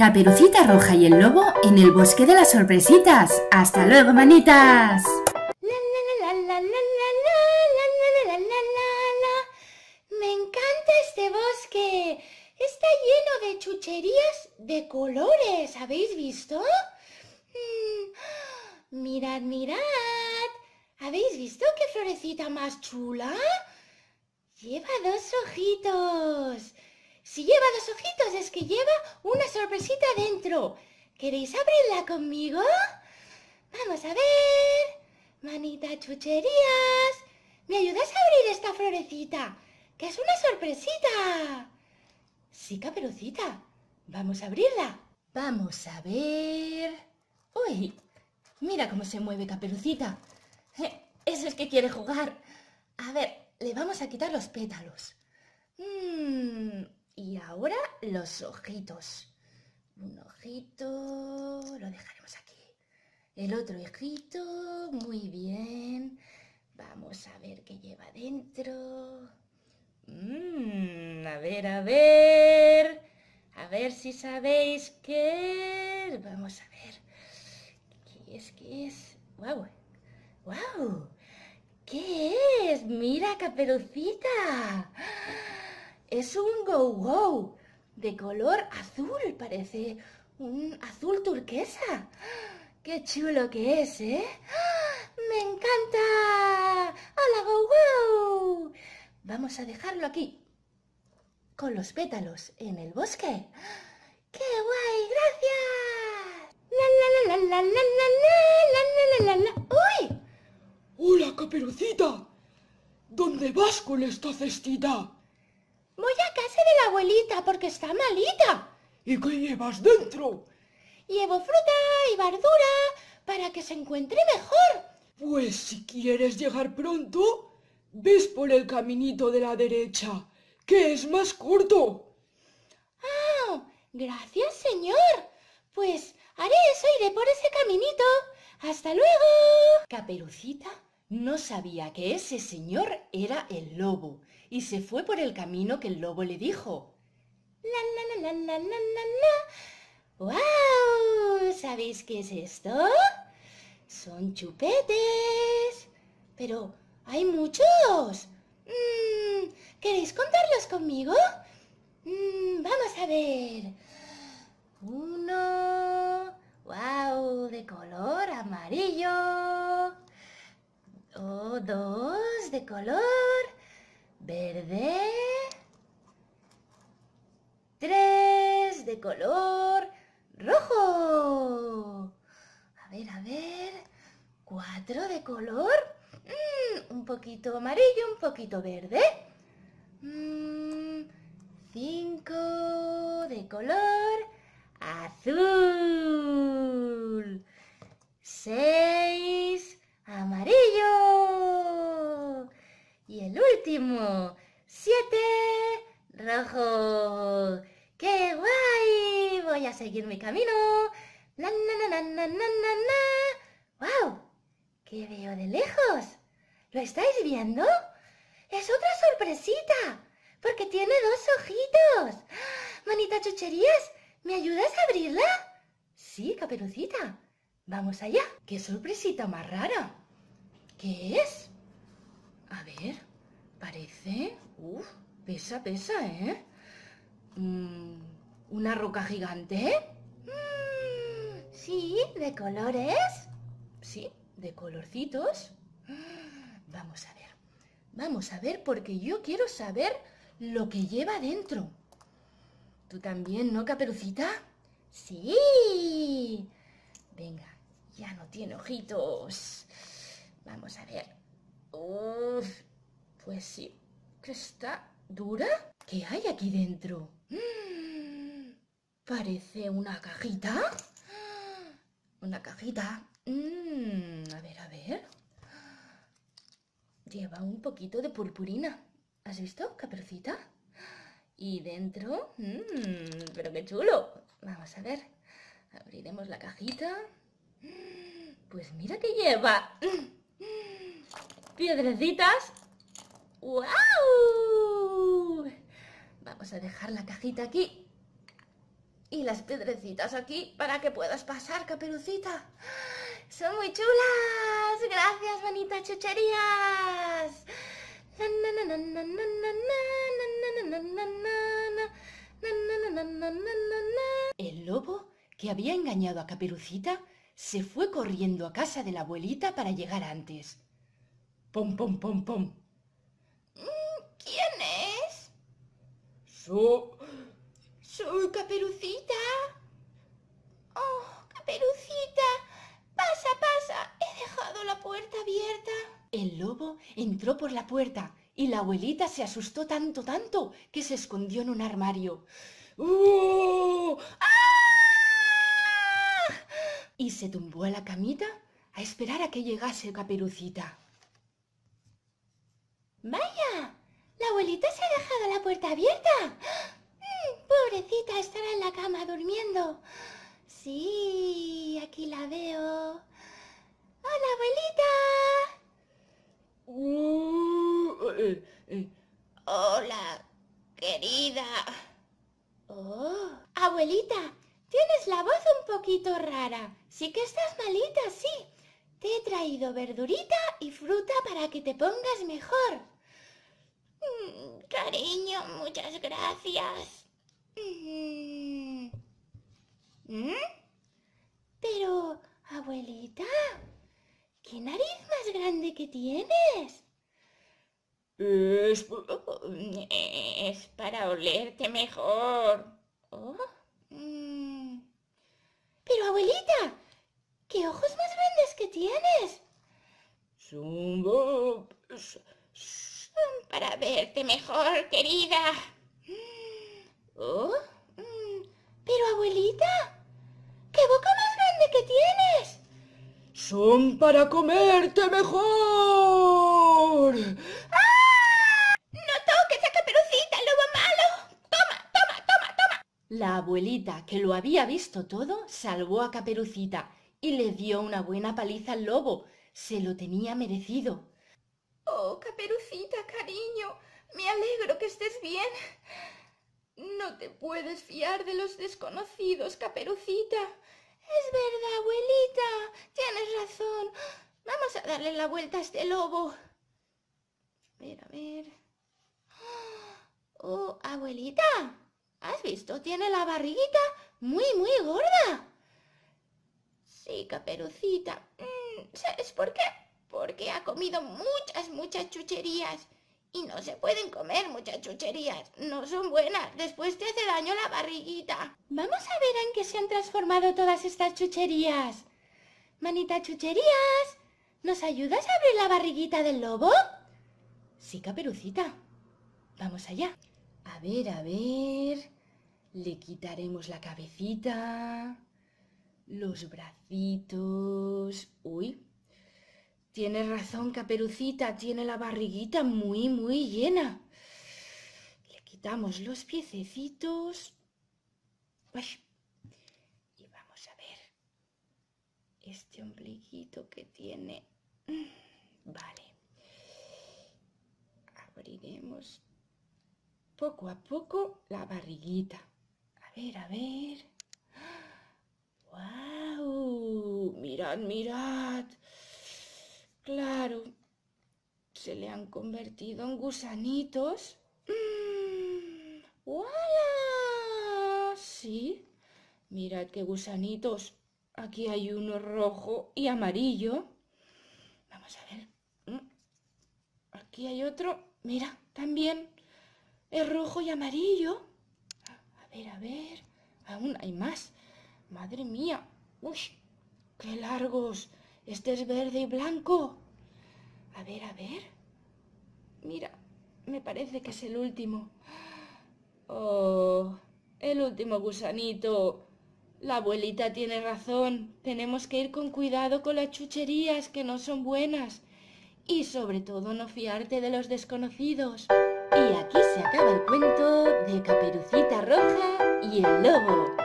Caperucita Roja y el Lobo en el bosque de las sorpresitas. ¡Hasta luego, manitas! Me encanta este bosque. Está lleno de chucherías de colores. ¿Habéis visto? Mm, mirad, mirad. ¿Habéis visto qué florecita más chula? Lleva dos ojitos. Si lleva dos ojitos es que lleva una sorpresita dentro. ¿Queréis abrirla conmigo? Vamos a ver. Manita chucherías. ¿Me ayudas a abrir esta florecita? Que es una sorpresita. Sí, caperucita. Vamos a abrirla. Vamos a ver. Uy, mira cómo se mueve caperucita. Eso es que quiere jugar. A ver, le vamos a quitar los pétalos. Y ahora los ojitos. Un ojito, lo dejaremos aquí. El otro ojito, muy bien. Vamos a ver qué lleva dentro. Mmm, a ver, a ver. A ver si sabéis qué. Vamos a ver. ¿Qué es? ¿Qué es? ¡Wow! ¡Wow! ¿Qué es? Mira, caperucita. Es un go-go de color azul, parece un azul turquesa. ¡Qué chulo que es, eh! ¡Me encanta! ¡Hola, go-go! Vamos a dejarlo aquí, con los pétalos en el bosque. ¡Qué guay! ¡Gracias! ¡Uy! ¡Hola, caperucita! ¿Dónde vas con esta cestita? Voy a casa de la abuelita porque está malita. ¿Y qué llevas dentro? Llevo fruta y verdura para que se encuentre mejor. Pues si quieres llegar pronto, ves por el caminito de la derecha, que es más corto. Ah, gracias, señor. Pues haré eso, iré por ese caminito. Hasta luego. Caperucita no sabía que ese señor era el lobo y se fue por el camino que el lobo le dijo. La la. ¡Wow! ¿Sabéis qué es esto? Son chupetes. Pero hay muchos. Mm, ¿Queréis contarlos conmigo? Mm, vamos a ver. Uno. ¡Wow! De color amarillo. Oh, dos de color verde, tres de color rojo. A ver, a ver, cuatro de color, mm, un poquito amarillo, un poquito verde. Mm, cinco de color azul. Seis amarillo. Último, siete, rojo. ¡Qué guay! Voy a seguir mi camino. ¡Na, na! ¡Wow! ¿Qué veo de lejos? ¿Lo estáis viendo? Es otra sorpresita, porque tiene dos ojitos. Manita chucherías, ¿me ayudas a abrirla? Sí, caperucita. Vamos allá. ¡Qué sorpresita más rara! ¿Qué es? A ver, parece... Uf, pesa, pesa, ¿eh? Mm, ¿Una roca gigante? Mm, sí, de colores. Sí, de colorcitos. Vamos a ver. Vamos a ver porque yo quiero saber lo que lleva dentro. ¿Tú también, no, Caperucita? Sí. Venga, ya no tiene ojitos. Vamos a ver. Uf, sí, que está dura. ¿Qué hay aquí dentro? Mm, parece una cajita. Una cajita. Mm, a ver, a ver. Lleva un poquito de purpurina. ¿Has visto, caperucita? Y dentro... Mmm, pero qué chulo. Vamos a ver. Abriremos la cajita. Pues mira que lleva piedrecitas. ¡Wow! Vamos a dejar la cajita aquí. Y las piedrecitas aquí para que puedas pasar, caperucita. Son muy chulas. Gracias, manita chucherías. El lobo, que había engañado a Caperucita, se fue corriendo a casa de la abuelita para llegar antes. ¡Pom, pom, pom, pom! ¿Quién es? So... Soy Caperucita. Oh, Caperucita. Pasa, pasa. He dejado la puerta abierta. El lobo entró por la puerta y la abuelita se asustó tanto, tanto, que se escondió en un armario. ¡Uh! ¡Ah! Y se tumbó a la camita a esperar a que llegase Caperucita. ¡Vaya! La abuelita se ha dejado la puerta abierta. Mm, pobrecita, estará en la cama durmiendo. Sí, aquí la veo. ¡Hola, abuelita! Uh, eh, eh, Hola, querida. Oh, abuelita, tienes la voz un poquito rara. Sí que estás malita, sí. Te he traído verdurita y fruta para que te pongas mejor. Mm, cariño, muchas gracias. Mm. ¿Mm? Pero, abuelita, ¿qué nariz más grande que tienes? es... Para olerte mejor. Oh. Pero abuelita, ¿qué ojos más grandes que tienes? Son... Para verte mejor, querida. Oh, mm. Pero abuelita, ¿qué boca más grande que tienes? Son para comerte mejor. ¡No toques a Caperucita, lobo malo! ¡Toma, toma, toma, toma! La abuelita, que lo había visto todo, salvó a Caperucita y le dio una buena paliza al lobo. Se lo tenía merecido. Oh, Caperucita, cariño, me alegro que estés bien. No te puedes fiar de los desconocidos, Caperucita. Es verdad, abuelita. Tienes razón. Vamos a darle la vuelta a este lobo. A ver, a ver. Oh, abuelita, ¿has visto? Tiene la barriguita muy, muy gorda. Sí, caperucita. Mm, ¿Sabes por qué? Ha comido muchas, muchas chucherías. Y no se pueden comer muchas chucherías. No son buenas. Después te hace daño la barriguita. Vamos a ver en qué se han transformado todas estas chucherías. Manita chucherías, ¿nos ayudas a abrir la barriguita del lobo? Sí, caperucita. Vamos allá. A ver, a ver. Le quitaremos la cabecita. Los bracitos. Uy. Tienes razón, caperucita. Tiene la barriguita muy, muy llena. Le quitamos los piececitos. Uy. Y vamos a ver. Este ombliguito que tiene. Vale abriremos poco a poco la barriguita. A ver, a ver. ¡Wow! Mirad, mirad. Claro, se le han convertido en gusanitos. ¡Mmm! ¡Hola! Sí, mirad qué gusanitos. Aquí hay uno rojo y amarillo. Vamos a ver. Mm. Aquí hay otro Mira, también es rojo y amarillo. A ver, a ver. Aún hay más. Madre mía. Uy, qué largos. Este es verde y blanco. A ver, a ver. Mira, me parece que es el último. Oh, el último gusanito. La abuelita tiene razón. Tenemos que ir con cuidado con las chucherías que no son buenas y sobre todo no fiarte de los desconocidos. Y aquí se acaba el cuento de Caperucita Roja y el Lobo.